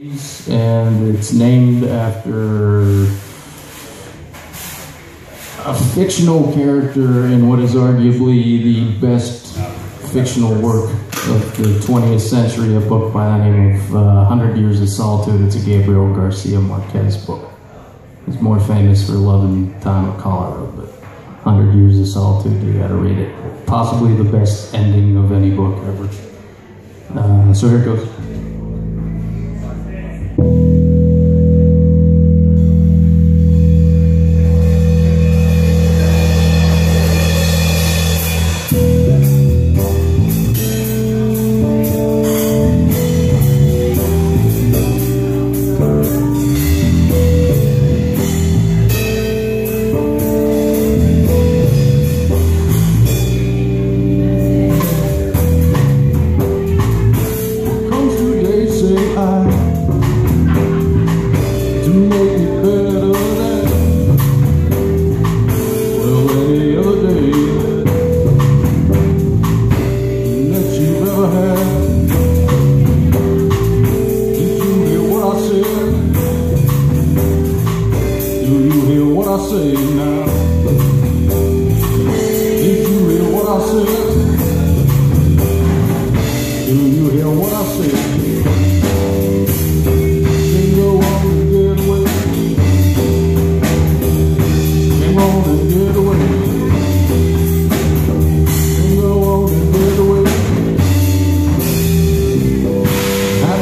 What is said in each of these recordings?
and it's named after a fictional character in what is arguably the best fictional work of the 20th century, a book by the name of uh, 100 Years of Solitude. It's a Gabriel Garcia Marquez book. He's more famous for Love and Time of Cholera, but 100 Years of Solitude, you gotta read it. Possibly the best ending of any book ever. Uh, so here it goes.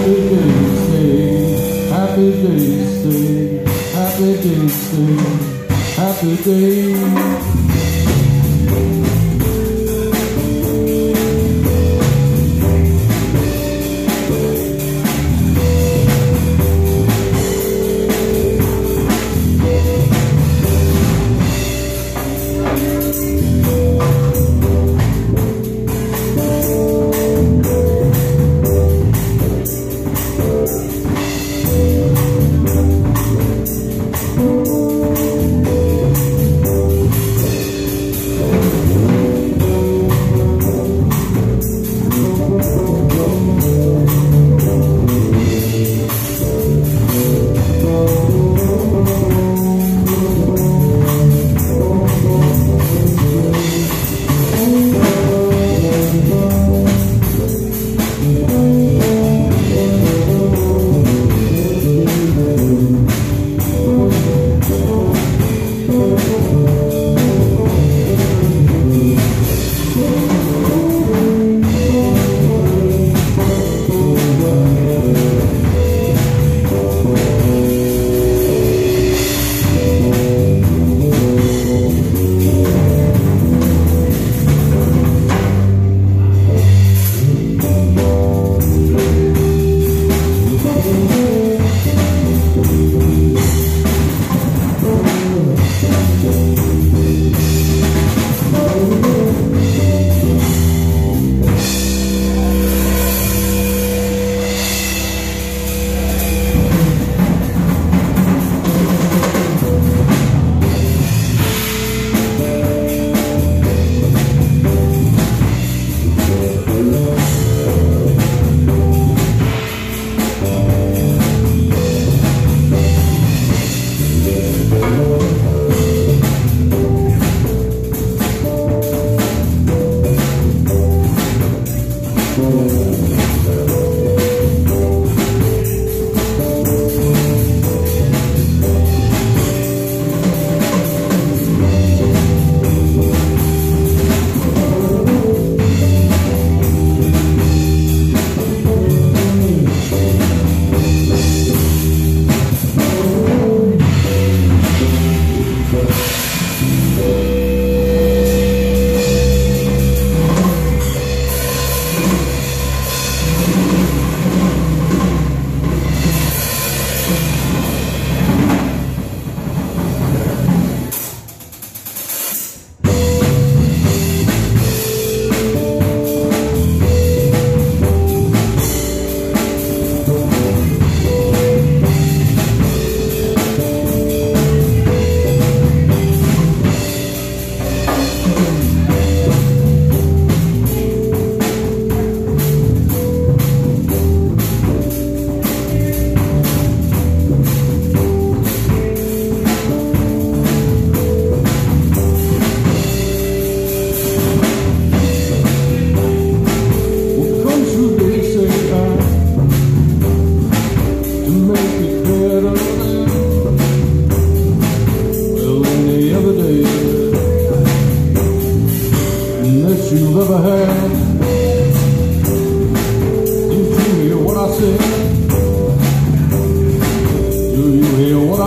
Happy days stay. Happy days stay. Happy days stay. Happy days.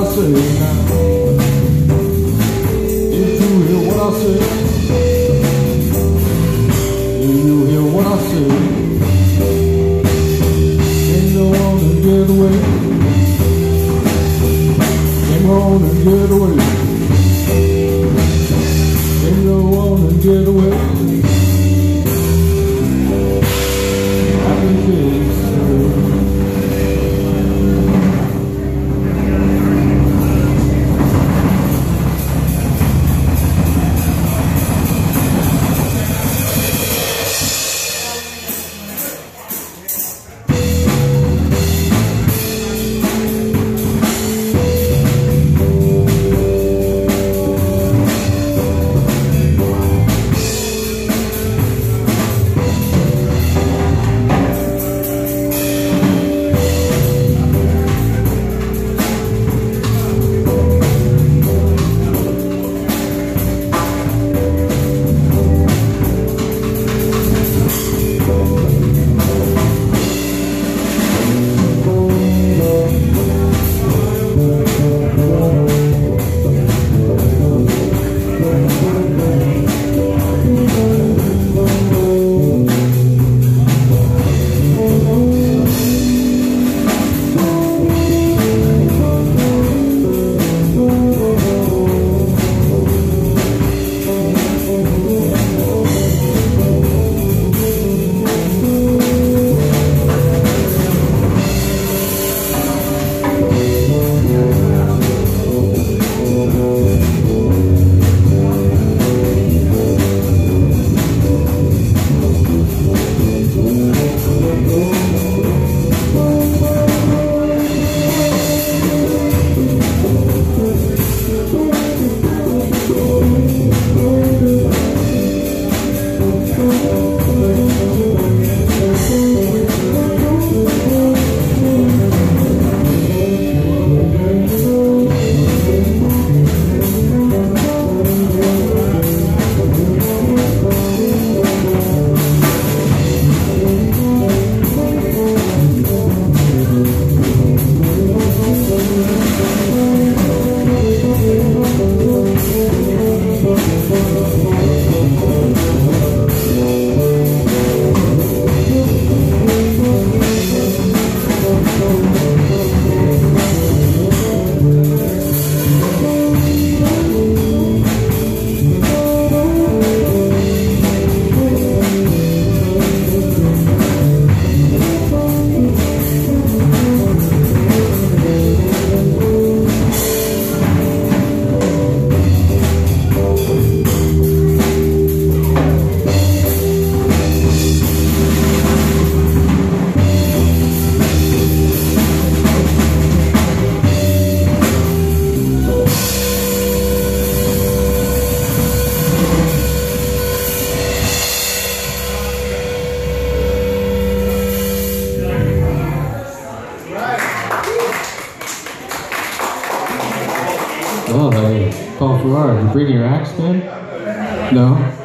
I say now? Did you hear what I said? Did you hear what I said? Ain't no one to get away. Ain't no one to get away. Oh, hey, Paul Farrar, you bring your axe, man? No?